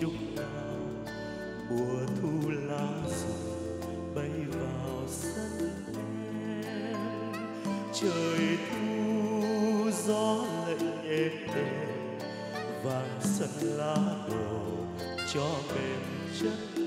chúc nào mùa thu lá rụng bay vào sân em trời thu, gió lạnh êm đềm vàng sân lá đổ cho mềm chân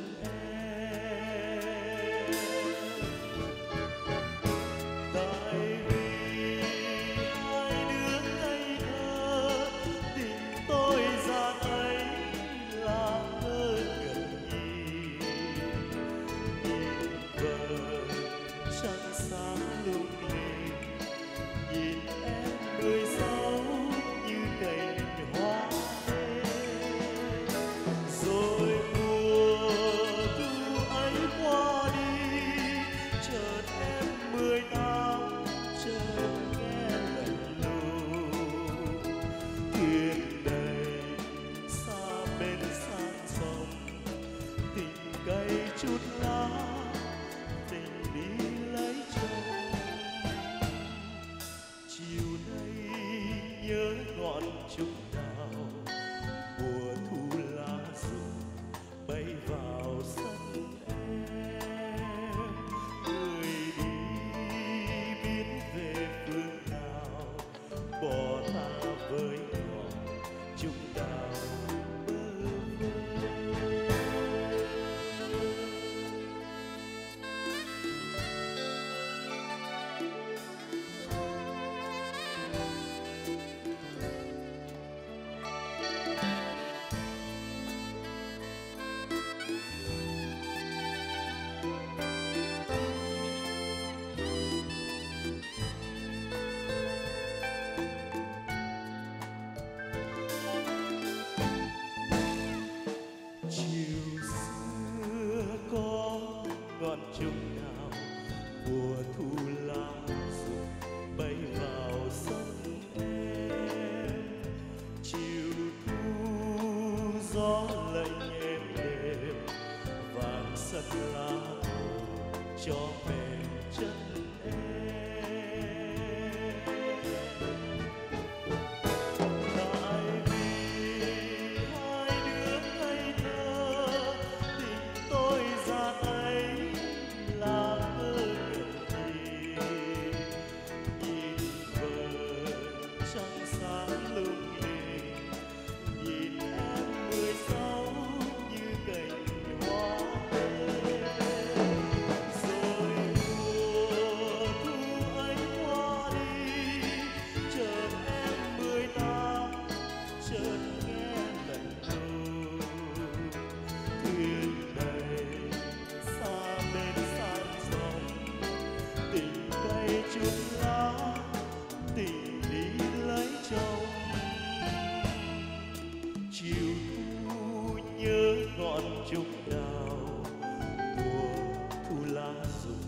就到就陪着 chút đào mùa thu lá rụng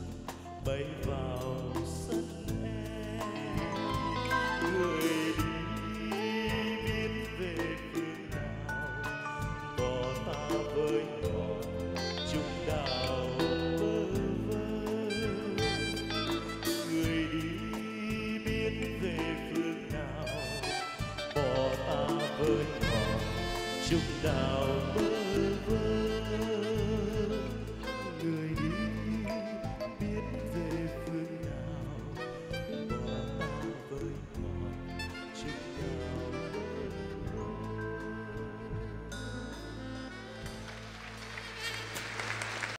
bay vào sân em. Người đi biết về phương nào, bỏ ta với ngọn chúng đào vơ vơ. Người đi biết về phương nào, bỏ ta với ngọn chúng đào